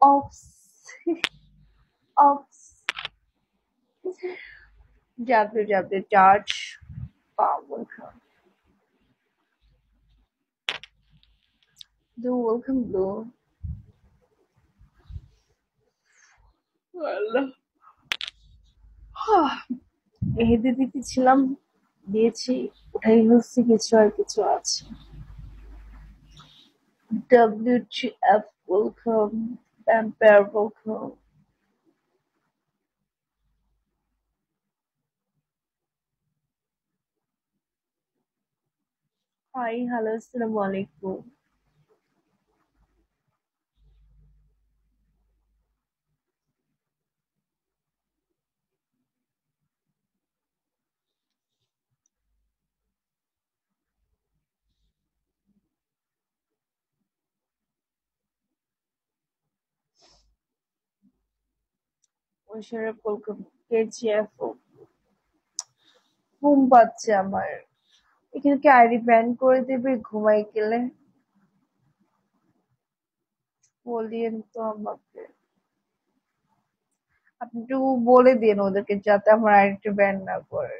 Ops. Ops. www dot welcome. Do welcome blue. আল্লাহ মেহেদি দিতেছিলাম দিয়েছি ওটাই হচ্ছে কিছু আর কিছু আছে WTF welcome and than Beowulf. Hi, hello, assalamu alaikum. Aishwarya welcome KGF ঘুম পাচ্ছে আমার। এখানে কি আইডি ব্যান করে দেবে? ঘুমাই গেলে। বলিয়েন তো আমাকে। আপনি একটু বলে দিন ওদেরকে যাতে আমার আইডিটা ব্যান না করে।